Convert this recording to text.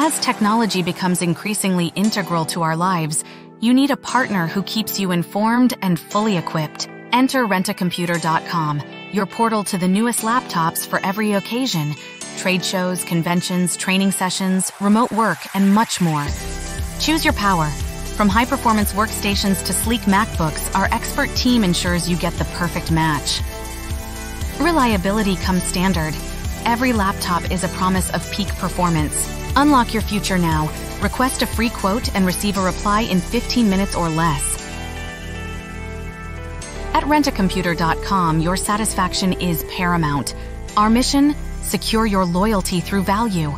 As technology becomes increasingly integral to our lives, you need a partner who keeps you informed and fully equipped. Enter rentacomputer.com, your portal to the newest laptops for every occasion trade shows, conventions, training sessions, remote work, and much more. Choose your power. From high performance workstations to sleek MacBooks, our expert team ensures you get the perfect match. Reliability comes standard. Every laptop is a promise of peak performance. Unlock your future now. Request a free quote and receive a reply in 15 minutes or less. At rentacomputer.com, your satisfaction is paramount. Our mission? Secure your loyalty through value.